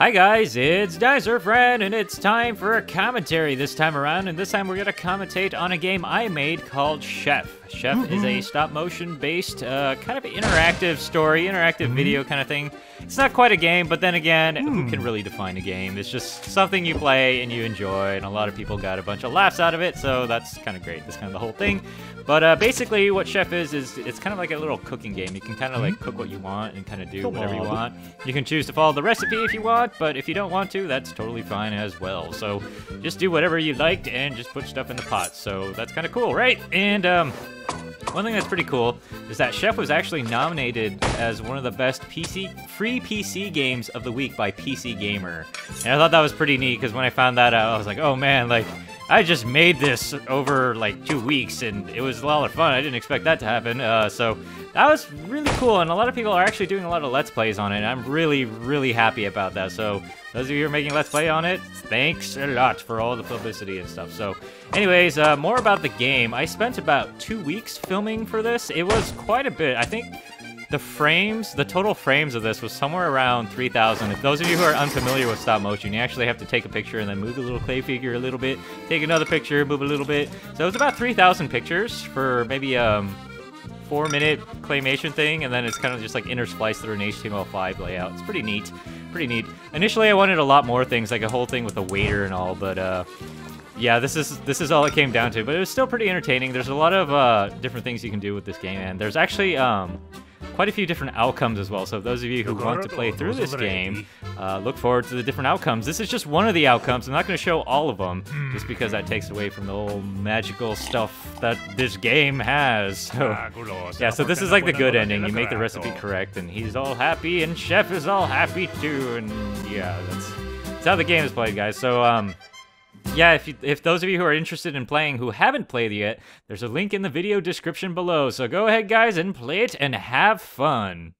Hi guys, it's Friend, and it's time for a commentary this time around, and this time we're gonna commentate on a game I made called Chef. Chef mm -hmm. is a mm-hmm. stop-motion-based, uh, kind of interactive story, interactive mm -hmm. video kind of thing. It's not quite a game, but then again, mm. who can hmm. really define a game? It's just something you play and you enjoy, and a lot of people got a bunch of laughs out of it, so that's kind of great. That's kind of the whole thing. But uh, basically, what Chef is, is it's kind of like a little cooking game. You can kind of like hmm. cook what you want and kind of do whatever you want. You can choose to follow the recipe if you want, but if you don't want to, that's totally fine as well. So just do whatever you liked and just put stuff in the pot. So that's kind of cool, right? And um, one thing that's pretty cool is that Chef was actually nominated as one of the best PC free PC games of the week by PC Gamer. And I thought that was pretty neat because when I found that out, I was like, oh man, like I just made this over like two weeks and it was a lot of fun. I didn't expect that to happen. Uh, so that was really cool and a lot of people are actually doing a lot of Let's Plays on it. I'm really, really happy about that. So those of you who are making Let's Play on it, thanks a lot for all the publicity and stuff. So anyways, uh, more about the game. I spent about two weeks filming for this. It was quite a bit. I think the frames, the total frames of this was somewhere around 3,000. If those of you who are unfamiliar with stop motion, you actually have to take a picture and then move the little clay figure a little bit, take another picture, move a little bit. So it was about 3,000 pictures for maybe a um, four minute claymation thing, and then it's kind of just like interspliced through an HTML5 layout. It's pretty neat, pretty neat. Initially, I wanted a lot more things, like a whole thing with a waiter and all, but uh, yeah, this is this is all it came down to. But it was still pretty entertaining. There's a lot of uh, different things you can do with this game, and there's actually um, quite a few different outcomes as well. So those of you who want to play through this game, uh, look forward to the different outcomes. This is just one of the outcomes. I'm not going to show all of them, just because that takes away from the whole magical stuff that this game has. So, ah, yeah, so this is like the good ending. You make the recipe correct, and he's all happy, and Chef is all happy too, and yeah, that's, that's how the game is played, guys. So, um, yeah, if, you, if those of you who are interested in playing who haven't played yet, there's a link in the video description below. So go ahead, guys, and play it and have fun.